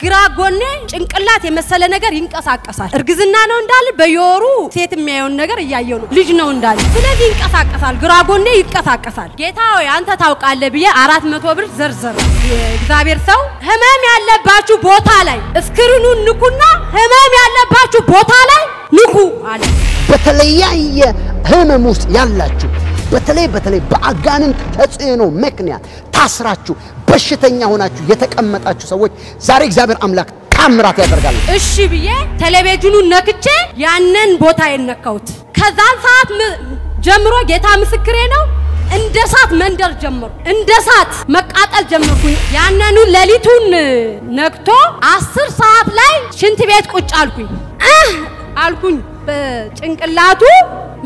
ግራ ጎኔ ጭንቅላት የመሰለ ነገር ይንቀሳቀሳል። እርግዝና ነው እንዳል በየወሩ ሴት የሚያየውን ነገር እያየው ነው። ልጅ ነው እንዳል ስለዚህ ይንቀሳቀሳል። ግራ ጎኔ ይንቀሳቀሳል። ጌታ ሆይ አንተ ታውቃለህ ብዬ አራት መቶ ብር ዘርዘር የእግዚአብሔር ሰው ህመም ያለባችሁ ቦታ ላይ እስክሪኑን ንኩና ህመም ያለባችሁ ቦታ ላይ ንኩ አለ። በተለያየ ህመም ውስጥ ያላችሁ በተለይ በተለይ በአጋንንት ተጽዕኖ ምክንያት ታስራችሁ በሽተኛ ሆናችሁ የተቀመጣችሁ ሰዎች ዛሬ እግዚአብሔር አምላክ ታምራት ያደርጋል። እሺ ብዬ ቴሌቪዥኑን ነክቼ ያንን ቦታ የነካሁት ከዛን ሰዓት ጀምሮ ጌታ ምስክሬ ነው። እንደ እሳት መንደር ጀመሩ። እንደ እሳት መቃጠል ጀመርኩኝ። ያንኑ ሌሊቱን ነክቶ አስር ሰዓት ላይ ሽንት ቤት ቁጭ አልኩኝ አልኩኝ በጭንቅላቱ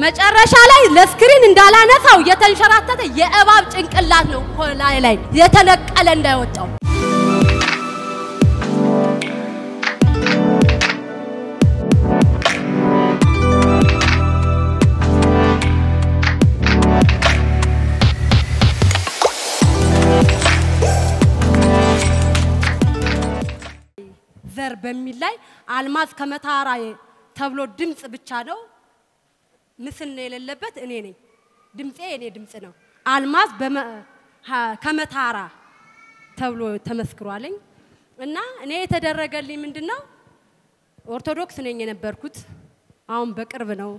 መጨረሻ ላይ ለስክሪን እንዳላነሳው የተንሸራተተ የእባብ ጭንቅላት ነው ላይ ላይ የተነቀለ እንዳይወጣው። ዘር በሚል ላይ አልማዝ ከመታራ ተብሎ ድምፅ ብቻ ነው ምስል ነው የሌለበት። እኔ ነኝ ድምፄ የኔ ድምፅ ነው። አልማዝ ከመታራ ተብሎ ተመስክሯልኝ እና እኔ የተደረገልኝ ምንድን ነው? ኦርቶዶክስ ነኝ የነበርኩት። አሁን በቅርብ ነው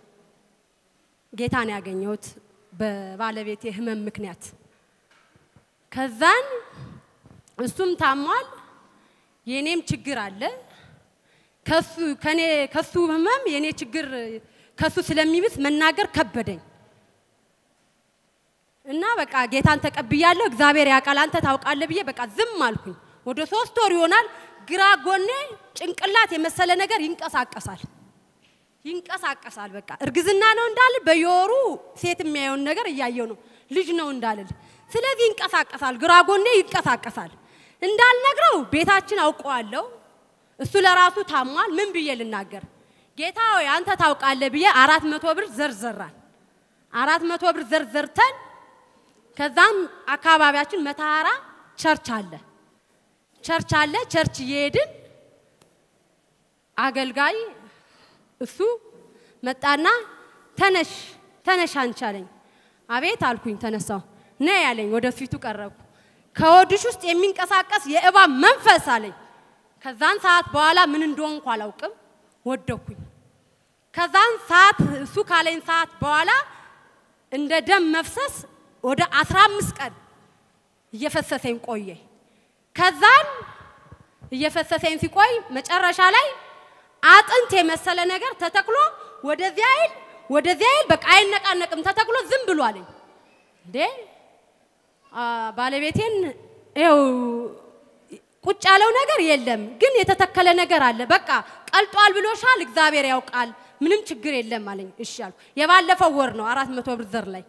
ጌታን ያገኘሁት በባለቤቴ ህመም ምክንያት። ከዛን እሱም ታሟል፣ የኔም ችግር አለ። ከሱ ከኔ ከሱ ህመም የኔ ችግር ከሱ ስለሚብስ መናገር ከበደኝ እና በቃ ጌታን ተቀብያለሁ። እግዚአብሔር ያውቃል፣ አንተ ታውቃለህ ብዬ በቃ ዝም አልኩኝ። ወደ ሶስት ወር ይሆናል። ግራ ጎኔ ጭንቅላት የመሰለ ነገር ይንቀሳቀሳል ይንቀሳቀሳል። በቃ እርግዝና ነው እንዳልል በየወሩ ሴት የሚያየውን ነገር እያየው ነው። ልጅ ነው እንዳልል፣ ስለዚህ ይንቀሳቀሳል። ግራ ጎኔ ይንቀሳቀሳል። እንዳልነግረው ቤታችን አውቀዋለሁ። እሱ ለራሱ ታሟል። ምን ብዬ ልናገር? ጌታ ሆይ አንተ ታውቃለህ ብዬ አራት መቶ ብር ዘርዘራል። አራት መቶ ብር ዘርዘርተን ከዛም አካባቢያችን መተሃራ church አለ church አለ። church እየሄድን አገልጋይ እሱ መጣና ተነሽ ተነሽ አንቺ አለኝ። አቤት አልኩኝ። ተነሳው ነይ አለኝ ወደ ፊቱ ቀረብኩ። ከወድሽ ውስጥ የሚንቀሳቀስ የእባብ መንፈስ አለኝ። ከዛን ሰዓት በኋላ ምን እንደሆንኩ አላውቅም፣ ወደኩኝ። ከዛን ሰዓት እሱ ካለኝ ሰዓት በኋላ እንደ ደም መፍሰስ ወደ 15 ቀን እየፈሰሰኝ ቆየ። ከዛን እየፈሰሰኝ ሲቆይ መጨረሻ ላይ አጥንት የመሰለ ነገር ተተክሎ ወደዚያ አይል ወደዚያ አይል በቃ አይነቃነቅም ተተክሎ ዝም ብሎ አለኝ። እንዴ ባለቤቴን ይኸው ቁጭ ያለው ነገር የለም ግን የተተከለ ነገር አለ። በቃ ቀልጧል ብሎሻል፣ እግዚአብሔር ያውቃል፣ ምንም ችግር የለም አለኝ። እሺ አልኩ። የባለፈው ወር ነው አራት መቶ ብር ዘር ላይ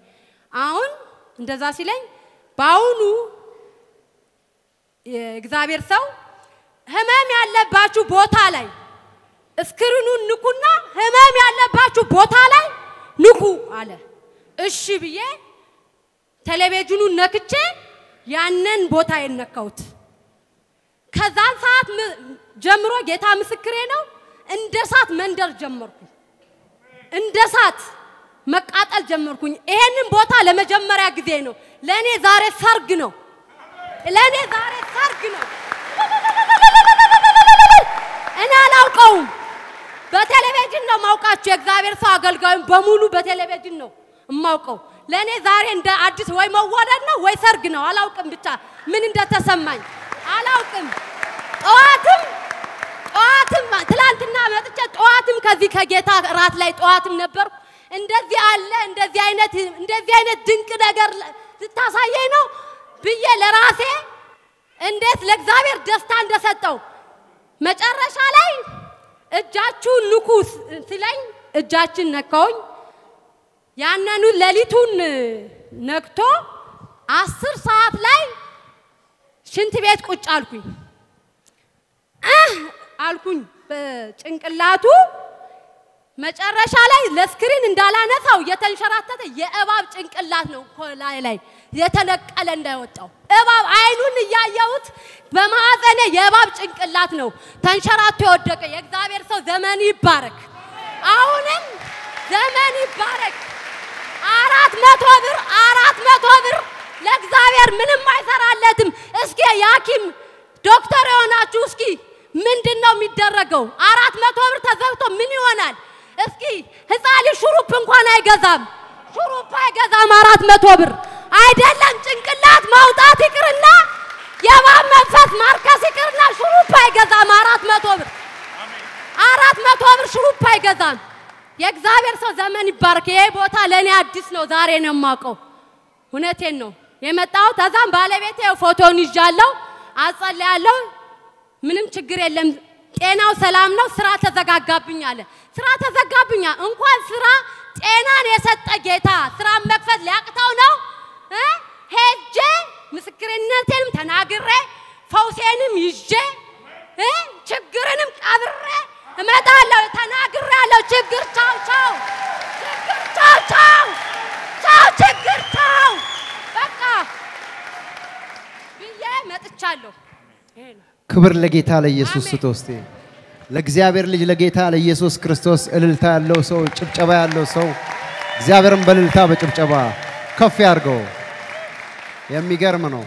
አሁን እንደዛ ሲለኝ በአሁኑ የእግዚአብሔር ሰው ህመም ያለባችሁ ቦታ ላይ እስክሪኑን ንኩና ህመም ያለባችሁ ቦታ ላይ ንኩ አለ። እሺ ብዬ ቴሌቪዥኑን ነክቼ ያንን ቦታ የነካሁት። ከዛን ሰዓት ጀምሮ ጌታ ምስክሬ ነው፣ እንደ እሳት መንደር ጀመርኩኝ። እንደ እሳት መቃጠል ጀመርኩኝ። ይሄንን ቦታ ለመጀመሪያ ጊዜ ነው። ለእኔ ዛሬ ሰርግ ነው። ለእኔ ዛሬ ሰርግ ነው። እኔ አላውቀውም። በቴሌቪዥን ነው ማውቃቸው። የእግዚአብሔር ሰው አገልጋዩን በሙሉ በቴሌቪዥን ነው እማውቀው። ለእኔ ዛሬ እንደ አዲስ ወይ መወለድ ነው ወይ ሰርግ ነው። አላውቅም፣ ብቻ ምን እንደተሰማኝ አላውቅም። ጠዋትም ጠዋትም ትላንትና መጥቼ ጠዋትም ከዚህ ከጌታ ራት ላይ ጠዋትም ነበርኩ። እንደዚህ አለ እንደዚህ አይነት እንደዚህ አይነት ድንቅ ነገር ልታሳየኝ ነው ብዬ ለራሴ እንዴት ለእግዚአብሔር ደስታ እንደሰጠው መጨረሻ ላይ እጃችሁን ንኩ ሲለኝ እጃችን ነካውኝ። ያነኑ ሌሊቱን ነክቶ አስር ሰዓት ላይ ሽንት ቤት ቁጭ አልኩኝ አልኩኝ። በጭንቅላቱ መጨረሻ ላይ ለስክሪን እንዳላነሳው የተንሸራተተ የእባብ ጭንቅላት ነው ላይ ላይ የተነቀለ እንዳይወጣው እባብ አይኑን እያየሁት በማዕፀኔ የእባብ ጭንቅላት ነው ተንሸራቶ የወደቀ። የእግዚአብሔር ሰው ዘመን ይባረክ። አሁንም ዘመን ይባረክ። አራት መቶ ብር አራት መቶ ብር ለእግዚአብሔር ምንም አይሰራለትም። እስኪ የሐኪም ዶክተር የሆናችሁ እስኪ ምንድን ነው የሚደረገው? አራት መቶ ብር ተዘግቶ ምን ይሆናል? እስኪ ህፃን ልጅ ሹሩፕ እንኳን አይገዛም። ሹሩፕ አይገዛም። አራት መቶ ብር አይደለም ጭንቅላት ማውጣት ይቅርና የእባብ መንፈስ ማርከስ ይቅርና ሹሩፕ አይገዛም። አራት መቶ ብር አራት መቶ ብር ሹሩፕ አይገዛም። የእግዚአብሔር ሰው ዘመን ይባረክ። ይሄ ቦታ ለእኔ አዲስ ነው፣ ዛሬ ነው የማውቀው። እውነቴን ነው የመጣሁት። ከዛም ባለቤቴ ፎቶውን ይዣለሁ፣ እጸልያለሁ። ምንም ችግር የለም፣ ጤናው ሰላም ነው። ስራ ተዘጋጋብኝ አለ። ስራ ተዘጋብኛ። እንኳን ስራ ጤናን የሰጠ ጌታ ስራን መክፈት ሊያቅተው ነው ሄጄ ምስክርነቴንም ተናግሬ ፈውሴንም ይዤ ችግርንም ቀብሬ እመጣለሁ። ተናግሬያለሁ። ችግር ቻው ቻው፣ ችግር ቻው ቻው ቻው፣ ችግር ቻው በቃ ብዬ መጥቻለሁ። ይሄ ነው። ክብር ለጌታ ለኢየሱስ ስቶ እስቲ ለእግዚአብሔር ልጅ ለጌታ ለኢየሱስ ክርስቶስ እልልታ ያለው ሰው ጭብጨባ ያለው ሰው እግዚአብሔርን በእልልታ በጭብጨባ ከፍ ያድርገው። የሚገርም ነው።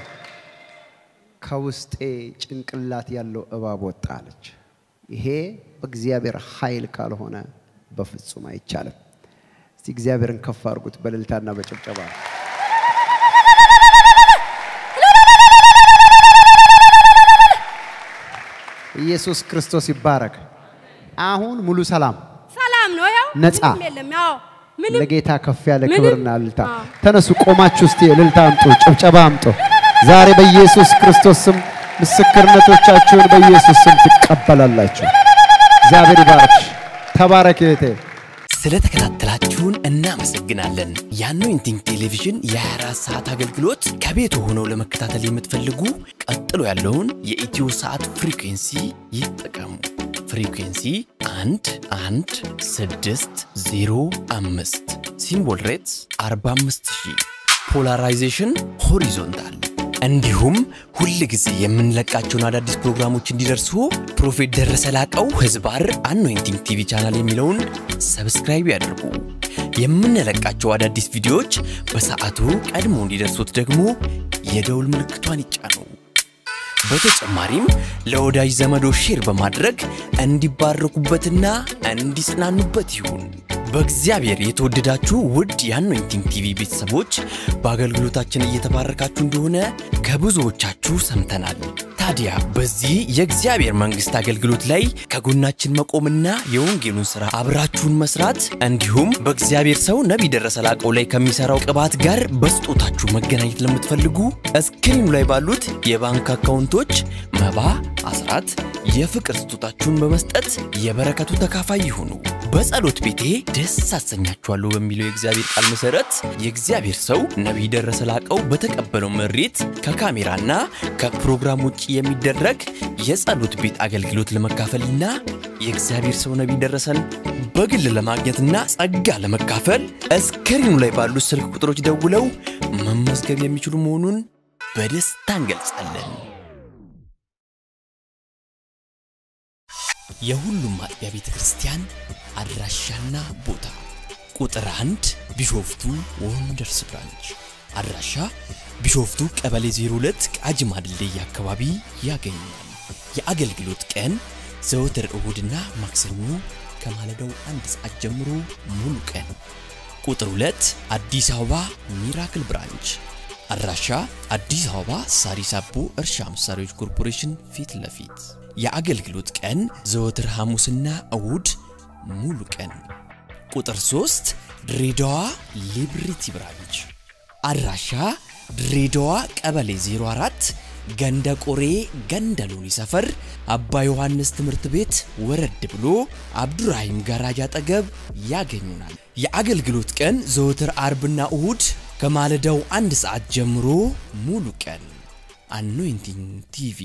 ከውስጤ ጭንቅላት ያለው እባብ ወጣ አለች። ይሄ በእግዚአብሔር ኃይል ካልሆነ በፍጹም አይቻልም። እስቲ እግዚአብሔርን ከፍ አድርጉት በእልልታና በጭብጨባ። ኢየሱስ ክርስቶስ ይባረክ። አሁን ሙሉ ሰላም ሰላም ነው። ያው ነፃ። ለጌታ ከፍ ያለ ክብርና እልልታ። ተነሱ፣ ቆማችሁ እስቲ እልልታ አምጡ፣ ጭብጨባ አምጡ። ዛሬ በኢየሱስ ክርስቶስ ስም ምስክርነቶቻችሁን በኢየሱስ ስም ትቀበላላችሁ። እግዚአብሔር ይባርክሽ። ተባረክ እህቴ። ስለተከታተላችሁን እናመሰግናለን። የ Anointing ቴሌቪዥን የ24 ሰዓት አገልግሎት ከቤቱ ሆነው ለመከታተል የምትፈልጉ ቀጥሎ ያለውን የ Ethiosat frequency ይጠቀሙ። frequency 1 1 6 0 5 symbol rates 45000 polarization horizontal እንዲሁም ሁል ጊዜ የምንለቃቸውን አዳዲስ ፕሮግራሞች እንዲደርሱ Prophet ደረሰ ላቀው ህዝባር Anointing TV channel የሚለውን subscribe ያድርጉ። የምንለቃቸው አዳዲስ ቪዲዮዎች በሰዓቱ ቀድሞ እንዲደርሱት ደግሞ የደውል ምልክቷን ይጫኑ። በተጨማሪም ለወዳጅ ዘመዶ share በማድረግ እንዲባረኩበትና እንዲጽናኑበት ይሁን። በእግዚአብሔር የተወደዳችሁ ውድ የ Anointing TV ቤተሰቦች በአገልግሎታችን እየተባረካችሁ እንደሆነ ከብዙዎቻችሁ ሰምተናል። ታዲያ በዚህ የእግዚአብሔር መንግሥት አገልግሎት ላይ ከጎናችን መቆምና የወንጌሉን ሥራ አብራችሁን መስራት እንዲሁም በእግዚአብሔር ሰው ነቢይ ደረሰ ላቀው ላይ ከሚሠራው ቅባት ጋር በስጦታችሁ መገናኘት ለምትፈልጉ screen ኡ ላይ ባሉት የባንክ account ኦች መባ፣ አስራት፣ የፍቅር ስጦታችሁን በመስጠት የበረከቱ ተካፋይ ይሁኑ። በጸሎት ቤቴ ደስ አሰኛችኋለሁ በሚለው የእግዚአብሔር ቃል መሰረት የእግዚአብሔር ሰው ነቢይ ደረሰ ላቀው በተቀበለው መሬት ከካሜራና ከፕሮግራም ውጭ የሚደረግ የጸሎት ቤት አገልግሎት ለመካፈልና የእግዚአብሔር ሰው ነቢይ ደረሰን በግል ለማግኘትና ጸጋ ለመካፈል screen ኡ ላይ ባሉት ስልክ ቁጥሮች ደውለው መመዝገብ የሚችሉ መሆኑን በደስታ እንገልጻለን። የሁሉም አጥቢያ ቤተ ክርስቲያን አድራሻና ቦታ ቁጥር አንድ ቢሾፍቱ Wonders branch አድራሻ ቢሾፍቱ ቀበሌ 02 ቃጂማ ድልድይ አካባቢ ያገኙናል። የአገልግሎት ቀን ዘወትር እሁድና ማክሰኞ ከማለዳው አንድ ሰዓት ጀምሮ ሙሉ ቀን። ቁጥር 2 አዲስ አበባ Miracle branch አድራሻ አዲስ አበባ ሳሪስ አቦ እርሻ መሳሪያዎች ኮርፖሬሽን ፊት ለፊት የአገልግሎት ቀን ዘወትር ሐሙስና እሁድ ሙሉ ቀን። ቁጥር 3 ድሬዳዋ Liberty branch አድራሻ ድሬዳዋ ቀበሌ 04 ገንደ ቆሬ ገንደ ሎኒ ሰፈር አባ ዮሐንስ ትምህርት ቤት ወረድ ብሎ አብዱራሂም ጋራጅ አጠገብ ያገኙናል። የአገልግሎት ቀን ዘወትር አርብና እሁድ ከማለዳው አንድ ሰዓት ጀምሮ ሙሉ ቀን። Anointing TV